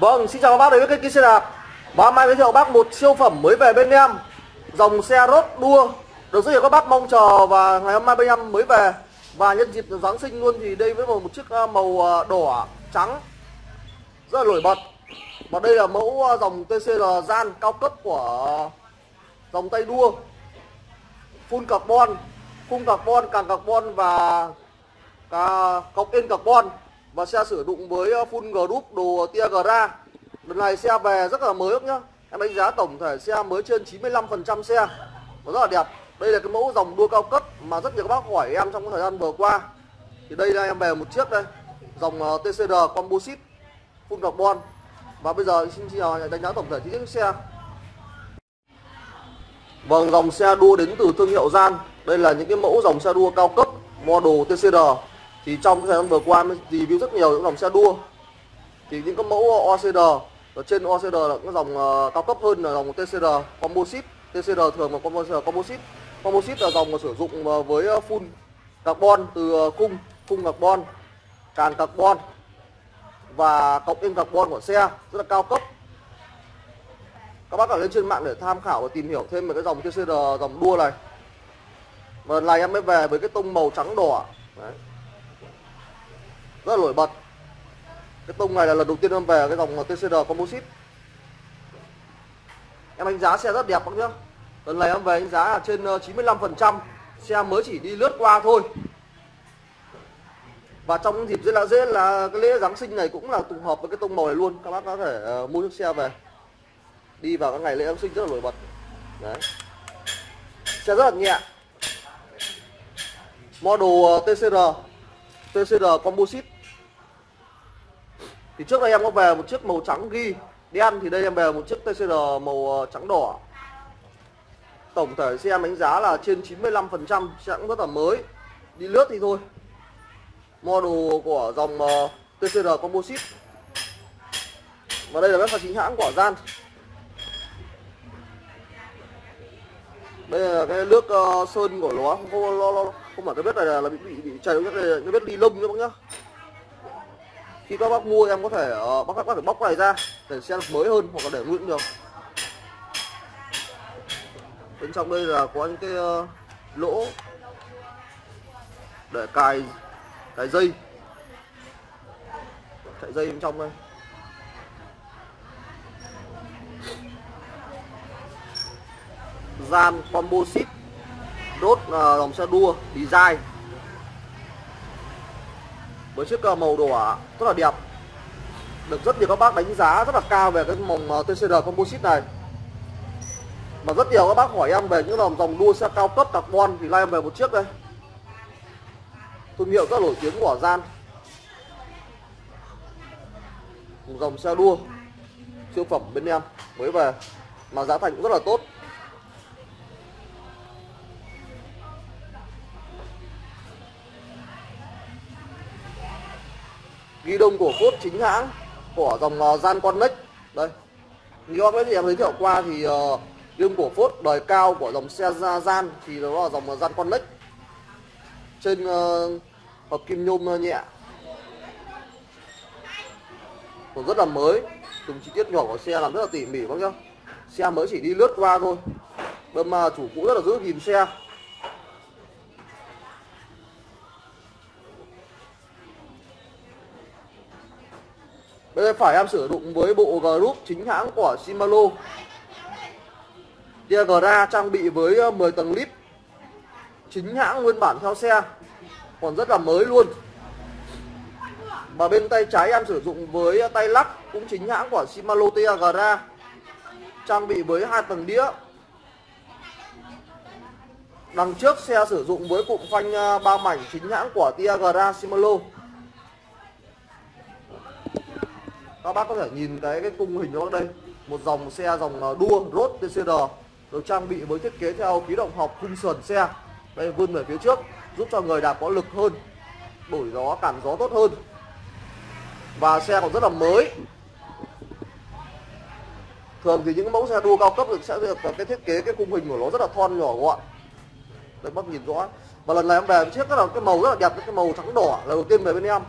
Vâng, xin chào các bác đến với kênh Kia xe đạp Và hôm nay giới thiệu bác một siêu phẩm mới về bên em Dòng xe rốt đua Được rất nhiều các bác mong chờ và ngày hôm nay bên em mới về. Và nhân dịp Giáng sinh luôn thì đây với một chiếc ờ, màu ờ, đỏ trắng. Rất là nổi bật. Và đây là mẫu ờ, dòng TCL gian cao cấp của dòng tay đua. Full carbon khung carbon, càng carbon và cả cọc in carbon và xe sử dụng với ờ, full group đồ Tiagra lần này xe về rất là mới nhá. Em đánh giá tổng thể xe mới trên 95% xe. Và rất là đẹp. Đây là cái mẫu dòng đua cao cấp mà rất nhiều các bác hỏi em trong thời gian vừa qua. Thì đây là em về một chiếc đây. Dòng ờ, TCR Composite full carbon và bây giờ xin chào ờ, đánh giá tổng thể chiếc xe. Vâng, dòng xe đua đến từ thương hiệu Gian. Đây là những cái mẫu dòng xe đua cao cấp model TCR thì trong thời gian vừa qua mới review rất nhiều những dòng xe đua. Thì những cái mẫu OCD ở trên OCD là cái dòng uh, cao cấp hơn là dòng TCR Composite TCR thường là Composite Composite Composite là dòng sử dụng uh, với ờ, full carbon từ uh, khung khung carbon càn carbon và cộng in carbon của xe rất là cao cấp. Các bác có lên trên mạng để tham khảo và tìm hiểu thêm về cái dòng TCR dòng đua này. Và này em mới về với cái tông màu trắng đỏ. Đấy rất là nổi bật. Cái tông này là lần đầu tiên em về cái dòng TCR Composite. Em đánh giá xe rất đẹp bác nhá. Lần này em về đánh giá là trên ờ, 95% xe mới chỉ đi lướt qua thôi. Và trong dịp rất là dễ là cái lễ Giáng sinh này cũng là trùng hợp với cái tông màu này luôn. Các bác có thể uh, mua chiếc xe về. Đi vào các ngày lễ Giáng sinh rất là nổi bật. Đấy. Xe rất là nhẹ. Model ờ, TCR TCR Composite thì trước đây em có về một chiếc màu trắng ghi. Đen thì đây em về một chiếc TCR màu ờ, trắng đỏ. Tổng thể xe em đánh giá là trên 95% sẽ cũng rất là mới. Đi lướt thì thôi. Model của dòng ờ, TCR Composite và đây là bếp pha chính hãng của Gian. Đây là cái nước uh, ờ, sơn của nó. Không không, không, không phải cái bếp này là, là bị bị bị chảy cái bếp đi lông nữa bác nhá khi các bác mua em có thể uh, bác các bác phải bóc này ra để xem mới hơn hoặc là để nguyên được. Bên trong đây là có những cái uh, lỗ để cài cài dây. Chạy dây bên trong đây. Gian composite đốt uh, dòng xe đua design với chiếc màu đỏ à, rất là đẹp. Được rất nhiều các bác đánh giá rất là cao về cái màu TCR Composite này. Mà rất nhiều các bác hỏi em về những dòng dòng đua xe cao cấp carbon thì lai em về một chiếc đây. Thương hiệu rất nổi tiếng của Gian một dòng xe đua siêu phẩm bên em mới về, mà giá thành cũng rất là tốt. Ghi đông của cốt chính hãng của dòng uh, gian connect đây. Như các bác em giới thiệu qua thì uh, ghi đông của phốt đời cao của dòng xe gian thì đó là dòng uh, gian connect trên uh, hợp kim nhôm nhẹ. Còn rất là mới. Từng chi tiết nhỏ của xe làm rất là tỉ mỉ bác nhá. Xe mới chỉ đi lướt qua thôi. Đâm mà chủ cũ rất là giữ gìn xe. Bên đây phải em sử dụng với bộ group chính hãng của Shimano. Tiagra trang bị với ờ, 10 tầng lip. Chính hãng nguyên bản theo xe. Còn rất là mới luôn. Và bên tay trái em sử dụng với tay lắc Cũng chính hãng của Shimano Tiagra Trang bị với hai tầng đĩa. Đằng trước xe sử dụng với cụm phanh ờ, ba mảnh chính hãng của Tiagra Shimano. Các bác có thể nhìn cái cái khung hình đó đây. Một dòng xe, dòng à, đua road TCR được trang bị với thiết kế theo khí động học khung sườn xe. Đây, vươn về phía trước, giúp cho người đạp có lực hơn, đổi gió cản gió tốt hơn. Và xe còn rất là mới. Thường thì những mẫu xe đua cao cấp được sẽ được cái thiết kế cái khung hình của nó rất là thon nhỏ gọn đây, bác nhìn rõ. Và lần này em về chiếc rất là, cái màu rất là đẹp, cái màu trắng đỏ là đầu tiên về bên em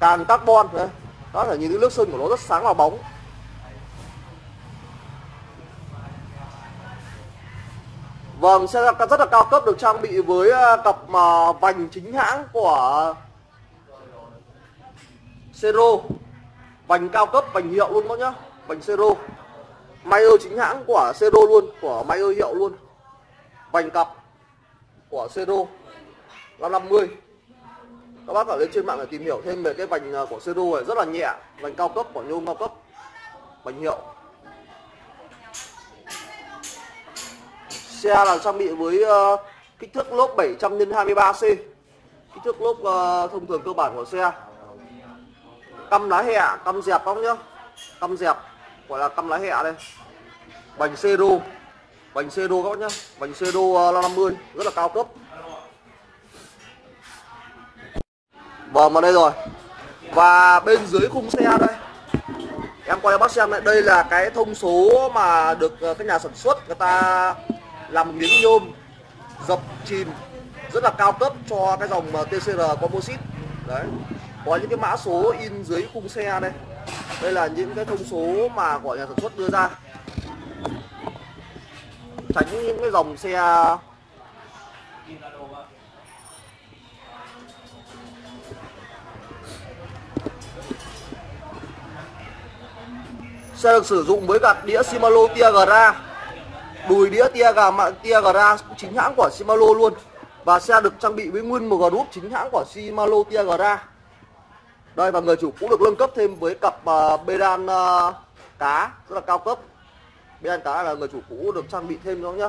càng carbon đấy đó là nhìn cái nước sơn của nó rất sáng và bóng. Vâng, xe rất là cao cấp được trang bị với ờ, cặp mà vành chính hãng của Cero. Vành cao cấp, vành hiệu luôn đó nhá. Vành Cero. Mayer chính hãng của Cero luôn, của Mayer hiệu luôn. Vành cặp của Cero. 550 các bác ở lên trên mạng để tìm hiểu thêm về cái vành à, của Seru này rất là nhẹ Vành cao cấp của nhôm cao cấp Vành hiệu. Xe là trang bị với uh, kích thước lốp 700 x 23C Kích thước lốp uh, thông thường cơ bản của xe. Căm lá hẹ, căm dẹp không nhá Căm dẹp, gọi là căm lá hẹ đây. Vành Seru vành Seru các bác nhá vành Seru uh, 50, rất là cao cấp. Vâng vào đây rồi. Và bên dưới khung xe đây. Em quay bác xem này. Đây là cái thông số mà được ờ, cái nhà sản xuất người ta làm miếng nhôm dập chìm rất là cao cấp cho cái dòng ờ, TCR Composite. Đấy. Có những cái mã số in dưới khung xe đây. Đây là những cái thông số mà của nhà sản xuất đưa ra. Tránh những cái dòng xe xe được sử dụng với gạt đĩa Shimano Tiagra. Đùi đĩa tia gà mạng tia gara chính hãng của Shimano luôn và xe được trang bị với nguyên một group chính hãng của Shimano Tiagra. Đây và người chủ cũng được nâng cấp thêm với cặp à, uh, bê đan uh, à, cá rất là cao cấp. Bê đan cá là người chủ cũ được trang bị thêm đó nhá.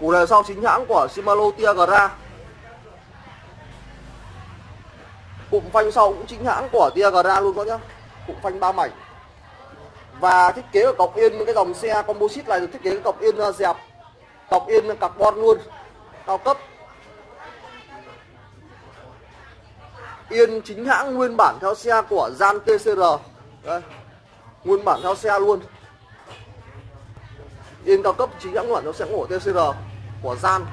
Củ đề sau chính hãng của Shimano Tiagra gara cụm phanh sau cũng chính hãng của Tiagra luôn đó nhá. Cụm phanh ba mảnh. Và thiết kế của cọc yên, cái dòng xe composite này được thiết kế cái cọc yên uh, dẹp. Cọc yên carbon luôn, cao cấp. Yên chính hãng nguyên bản theo xe của gian TCR đây, nguyên bản theo xe luôn. Yên cao cấp chính hãng nguyên bản theo xe của TCR của gian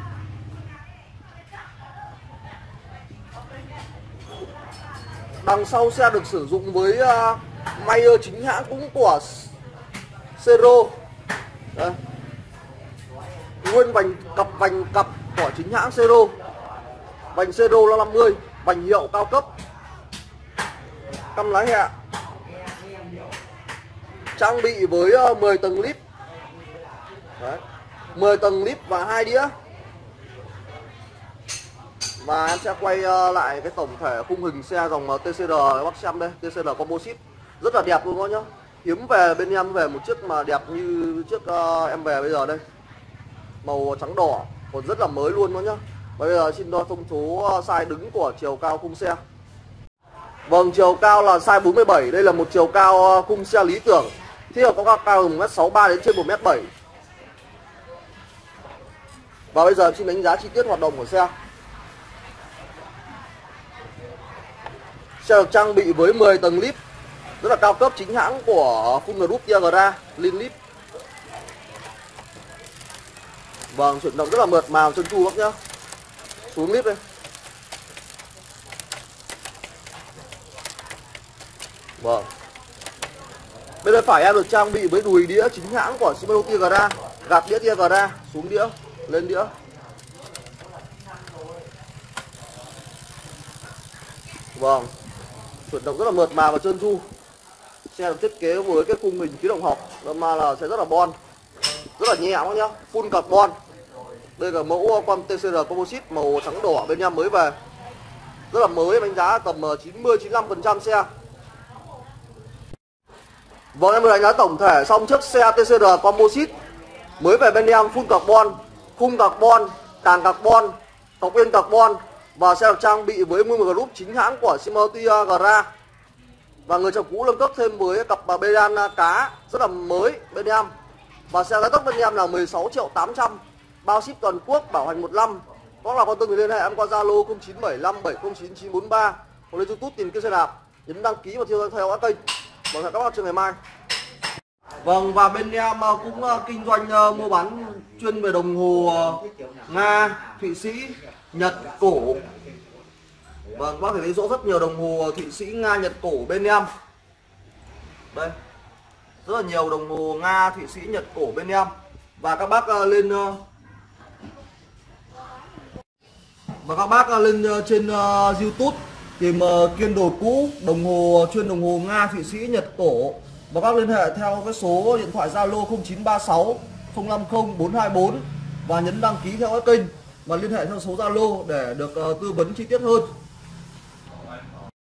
đằng sau xe được sử dụng với uh, Mayer chính hãng cũng của Cero. Đây. Nguyên vành cặp vành cặp của chính hãng Cero. Vành Cero là 50 Vành hiệu cao cấp. Căm lái hẹ Trang bị với ờ, 10 tầng lip Đấy. 10 tầng lip và hai đĩa và em sẽ quay ờ, lại cái tổng thể khung hình xe dòng ờ, TCR bác xem đây TCR Composite rất là đẹp luôn đó nhá. Hiếm về bên em về một chiếc mà đẹp như chiếc ờ, em về bây giờ đây. Màu trắng đỏ còn rất là mới luôn đó nhá. Bây giờ xin đo thông số size đứng của chiều cao khung xe. Vâng, chiều cao là size 47 Đây là một chiều cao khung xe lý tưởng. Thiết hợp có cao 1m63 đến trên 1m7 Và bây giờ xin đánh giá chi tiết hoạt động của xe. Được trang bị với 10 tầng lip. Rất là cao cấp chính hãng của Full Group Tiagra Lin Lip. Vâng, chuyển động rất là mượt mà chân chu lắm nhá. Xuống lip đây. Vâng. Bên đây phải em được trang bị với đùi đĩa chính hãng của Shimano Tiagra Gạt đĩa Tiagra, xuống đĩa, lên đĩa. Vâng. Chuyển động rất là mượt mà và trơn tru xe được thiết kế với cái khung hình khí động học, mà là sẽ rất là bon, rất là nhẹ các nhá, full carbon. Đây là mẫu con TCR Composite màu trắng đỏ bên em mới về. Rất là mới, đánh giá tầm ờ, 90 95 phần trăm xe. Vâng em vừa đánh giá tổng thể xong chiếc xe TCR Composite mới về bên em full carbon, khung carbon càng carbon, cọc yên carbon và xe được trang bị với nguyên một group chính hãng của Shimano ờ, Gra và người chồng cũ nâng cấp thêm với cặp ờ, bê ờ, cá rất là mới bên em và xe giá tốc bên em là 16 triệu 800 bao ship toàn quốc, bảo hành một năm. Có là con tâm thì liên hệ em qua zalo 0975 709 943 hoặc lên youtube tìm kiếm xe đạp, nhấn đăng ký và theo theo các kênh. Và hẹn các bạn trường ngày mai. Vâng và bên em cũng kinh doanh mua bán chuyên về đồng hồ nga, thụy sĩ nhật cổ Vâng, bác phải thấy rõ rất nhiều đồng hồ Thụy Sĩ Nga Nhật cổ bên em. Đây. Rất là nhiều đồng hồ Nga Thụy Sĩ Nhật cổ bên em. Và các bác ờ, lên ờ, và các bác ờ, lên trên YouTube tìm kiên đồ cũ đồng hồ chuyên đồng hồ Nga Thụy Sĩ Nhật cổ và các liên hệ theo cái số điện thoại Zalo 0936 050 424 và nhấn đăng ký theo cái kênh mà liên hệ theo số Zalo để được uh, tư vấn chi tiết hơn.